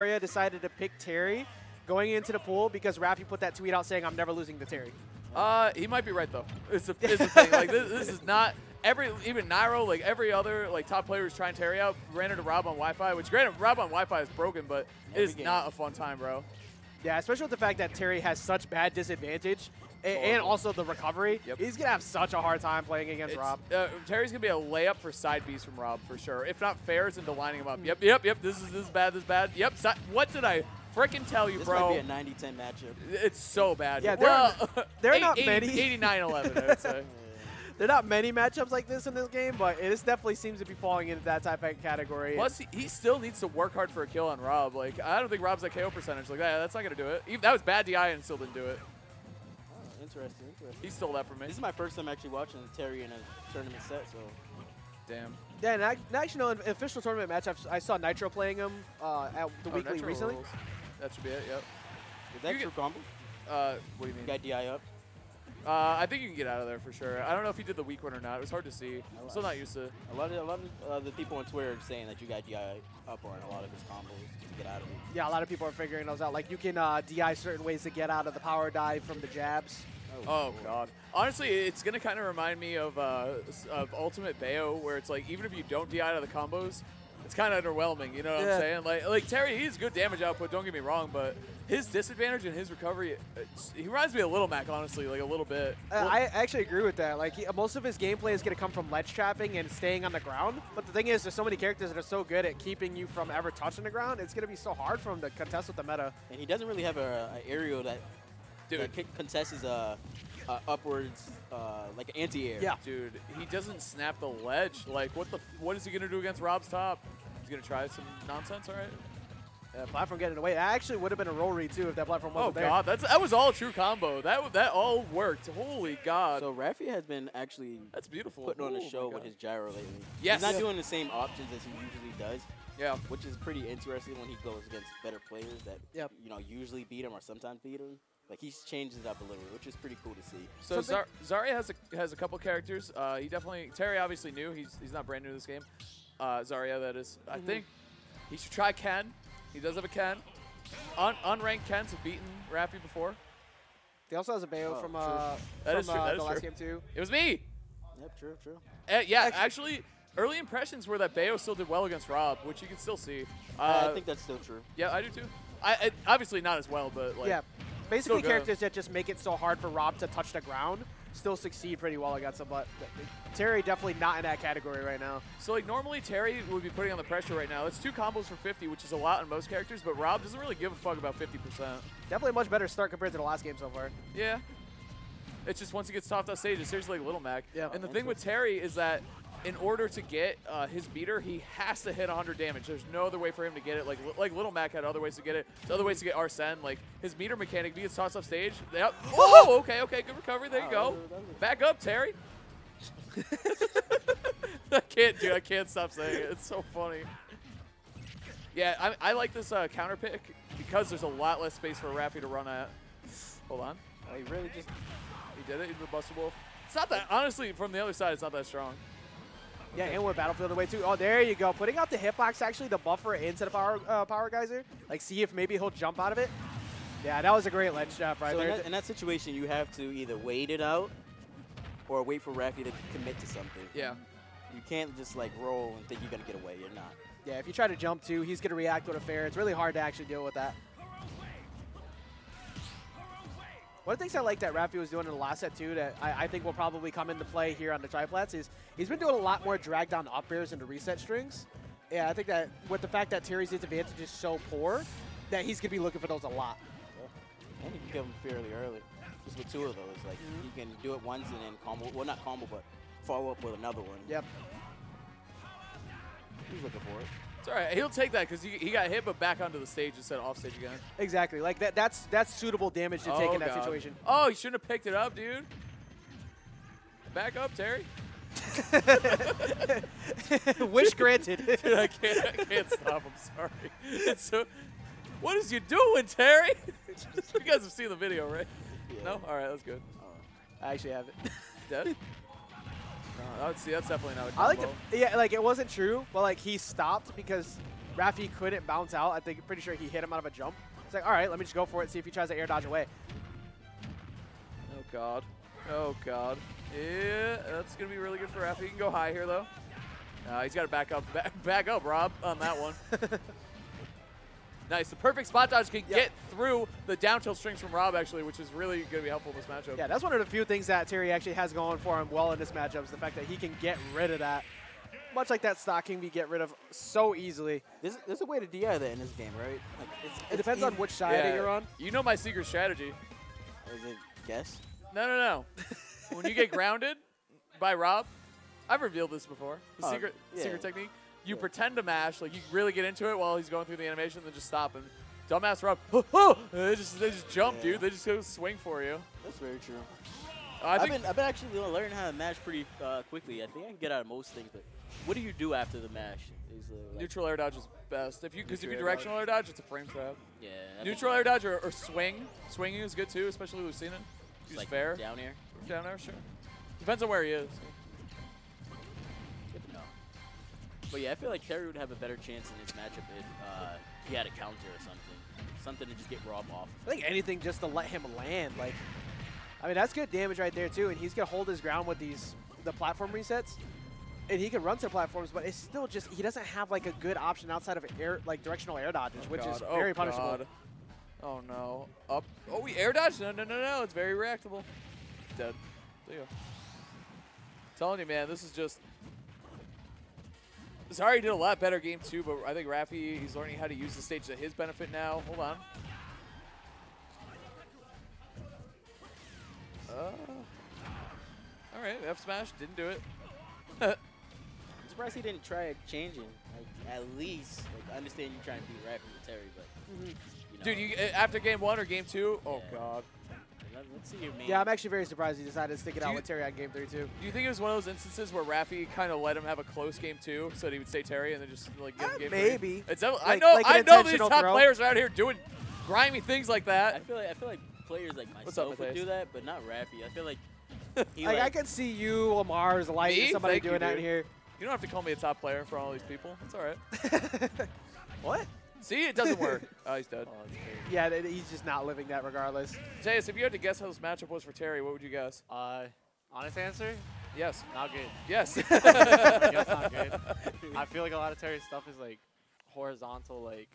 Xaria decided to pick Terry going into the pool because Raffi put that tweet out saying, I'm never losing to Terry. Uh, he might be right though. It's a, it's the thing. Like this, this is not every even Nairo like every other like top player is trying Terry out. Ran into Rob on Wi-Fi, which granted Rob on Wi-Fi is broken, but it Every is game. not a fun time, bro. Yeah, especially with the fact that Terry has such bad disadvantage a- and also the recovery. Yep. He's going to have such a hard time playing against It's- Rob. Uh, Terry's gonna be a layup for side B's from Rob for sure. If not fairs into lining him up. Yep, yep, yep. This is this is bad. This is bad. Yep. si- what did I freaking tell you, This bro? might be a 90-10 matchup. It's so bad. Yeah, there are- well, there are eight- not 80 many. 89-11, I would say. There are not many matchups like this in this game, but it is definitely seems to be falling into that type of category. Plus, he, he still needs to work hard for a kill on Rob. Like, I don't think Rob's at KO percentage. Like, that. that's not going to do it. Even, that was bad DI and still didn't do it. Interesting, interesting. He stole that from me. This is my first time actually watching Terry in a tournament set, so Damn. yeah, and I, actually, no, in official tournament match, I've, I saw Nitro playing him uh, at the Oh, weekly Nitro recently. rules. That should be it, yep. is that You true get- combo? Uh, what do you You mean? got DI up? Uh, I think you can get out of there for sure. I don't know if he did the weak one or not. It was hard to see. I'm still not used to A lot of a lot of uh, the people on Twitter are saying that you got DI up on a lot of his combos to get out of it. Yeah, a lot of people are figuring those out. Like, you can uh, DI certain ways to get out of the power dive from the jabs. Oh god. Honestly, it's gonna kind of remind me of uh, of Ultimate Bayo, where it's like even if you don't DI out of the combos, it's kind of underwhelming. You know what Yeah. I'm saying? Like like Terry, he's good damage output. Don't get me wrong, but his disadvantage and his recovery, he reminds me of Little Mac, honestly, like a little bit. Uh, I actually agree with that. Like he, most of his gameplay is going to come from ledge trapping and staying on the ground. But the thing is, there's so many characters that are so good at keeping you from ever touching the ground. It's going to be so hard for him to contest with the meta. And he doesn't really have a, a aerial that, Dude. that kick- contests uh, uh, upwards, uh, like anti-air. Yeah. Dude, he doesn't snap the ledge. Like, what the? What is he gonna do against Rob's top? He's gonna try some nonsense, all right? Uh, platform getting away. That actually would have been a roll read too if that platform Oh wasn't there. Oh, God, that's that was all a true combo. That that all worked. Holy god, So Raffi has been actually that's beautiful. putting on Oh a show with his gyro lately. Yes. He's not Yeah. doing the same options as he usually does, Yeah. which is pretty interesting when he goes against better players that Yep. you know usually beat him or sometimes beat him. Like he's changed it up a little, bit, which is pretty cool to see. So Something- Zar- Xaria has a has a couple characters. Uh, he definitely Terry obviously knew he's he's not brand new to this game. Uh, Xaria that is. I Mhm. think he should try Ken. He does have a Ken. Un- unranked Kens have beaten Raffi before. He also has a Bayo Oh, from, true. uh, That from is true, uh, that the is last true. game too. It was me. Yep, true, true. Uh, yeah, Actually- actually, early impressions were that Bayo still did well against Rob, which you can still see. Uh, Uh, I think that's still true. yeah, I do too. I, I obviously not as well, but like yeah, basically good. characters that just make it so hard for Rob to touch the ground still succeed pretty well against him. But Terry definitely not in that category right now. So like normally Terry would be putting on the pressure right now. It's two combos for 50, which is a lot in most characters, but Rob doesn't really give a fuck about 50%. Definitely a much better start compared to the last game so far. Yeah. It's just once he gets topped off stage, it's seriously like Little Mac. Yeah. And the thing with Terry is that in order to get uh, his beater, he has to hit 100 damage. There's no other way for him to get it. Like like Little Mac had other ways to get it. There's other ways to get Arsene. Like his meter mechanic, he gets tossed off stage. Yep. Oh, okay, okay, good recovery. There you go. Back up, Terry. I can't, dude. I can't stop saying it. It's so funny. Yeah, I, I like this uh, counter pick because there's a lot less space for Raffi to run at. Hold on. Oh, he really just He did it. He's the bustable. It's not that, honestly, from the other side, it's not that strong. Yeah, and with Battlefield away too. Oh, there you go. Putting out the hitbox actually the buffer into the power uh, power geyser. Like, see if maybe he'll jump out of it. Yeah, that was a great ledge jump right so in that, in that situation, you have to either wait it out or wait for Raffi to commit to something. Yeah. You can't just like roll and think you're gonna get away. You're not. yeah, if you try to jump too, he's going to react with a fair. It's really hard to actually deal with that. One of the things I like that Raffi was doing in the last set too that I, I think will probably come into play here on the triplats is he's been doing a lot more drag down up airs into reset strings. Yeah, I think that with the fact that Terry's disadvantage is so poor, that he's going to be looking for those a lot. And you can kill him fairly early. Just with two of those, like you can do it once and then combo. Well, not combo, but follow up with another one. Yep. He's looking for it. It's all right. He'll take that because he, he got hit, but back onto the stage instead of off stage again. Exactly. Like that. That's that's suitable damage to take Oh, in that God. situation. Oh, he shouldn't have picked it up, dude. Back up, Terry. Wish granted. Dude, I can't, I can't stop. I'm sorry. It's so. What is you doing, Terry? you guys have seen the video, right? Yeah. No. All right, that's good. I actually have it. Dead. Would see. That's definitely not a I like combo. the yeah, like it wasn't true, but like he stopped because Raffi couldn't bounce out. I think pretty sure he hit him out of a jump. It's like, all right, let me just go for it, see if he tries to air dodge away. Oh god. Oh god. Yeah, that's gonna be really good for Raffi. He can go high here though. Uh, he's got to back up, back, back up, Rob, on that one. nice. The perfect spot dodge can Yeah. get through the down tilt strings from Rob actually, which is really going to be helpful in this matchup. Yeah, that's one of the few things that Terry actually has going for him well in this matchup is the fact that he can get rid of that. Much like that stock can be get rid of so easily. There's, there's a way to DI that in this game, right? Like it's, It it's depends on which side that you're on. You know my secret strategy. Is it guess? No, no, no. when you get grounded by Rob, I've revealed this before. The Oh, secret yeah. secret technique. You Yeah. pretend to mash, like you really get into it while he's going through the animation, then just stop him. Dumbass Rob, oh, oh, they just they just jump, Yeah. dude. They just go swing for you. That's very true. I I've been I've been actually learning how to mash pretty uh, quickly. I think I can get out of most things, but what do you do after the mash? Is, uh, like, neutral air dodge is best. If you because if you Neutral air directional air dodge, it's a frame trap. Yeah. I Neutral air dodge or, or swing. Swinging is good too, especially Lucina. it's Use like fair down here. down there, sure. Depends on where he is. But yeah, I feel like Terry would have a better chance in this matchup if uh, he had a counter or something. Something to just get Rob off. I think anything just to let him land. Like, I mean, that's good damage right there too, and he's gonna hold his ground with these the platform resets, and he can run to platforms, but it's still just he doesn't have like a good option outside of air like directional air dodges, which is Oh, very punishable. Oh no. Up. Oh, we air dodge? No, no, no, no. It's very reactable. Dead. There you go. Telling you, man, this is just. Sorry, did a lot better game two, but I think Raffi, he's learning how to use the stage to his benefit now. Hold on. Uh, all right, F smash didn't do it. I'm surprised he didn't try changing. Like at least, like I understand you trying to beat Raffi with Terry, but you know, Dude, you uh, after game one or game two? Oh Yeah. God. Let, us see your main. Yeah, I'm actually very surprised he decided to stick it Do out you- with Terry on game three too. Do you think it was one of those instances where Raffi kind of let him have a close game two, so that he would stay Terry and then just like give him Uh, game maybe. Three? It's definitely- I know, like I know these top throw. players are out here doing grimy things like that. I that. feel like I feel like players like What's up, myself would Matthias? do that, but not Raffi. I feel like he Like, like, I can see you, Lamar's light, Me? somebody Thank you, doing that dude. here. You don't have to call me a top player for all these people. It's all right. what? See, it doesn't work. oh, he's dead. oh. Yeah, th- he's just not living that regardless. Zayas, if you had to guess how this matchup was for Terry, what would you guess? Uh, honest answer, Yes. not good. Yes. Yes, not good. I feel like a lot of Terry's stuff is like horizontal, like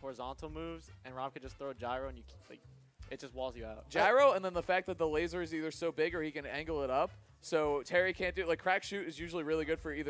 horizontal moves, and Rob could just throw a gyro and you k- like it just walls you out. Gyro, and then the fact that the laser is either so big or he can angle it up. So Terry can't do like crack shoot is usually really good for either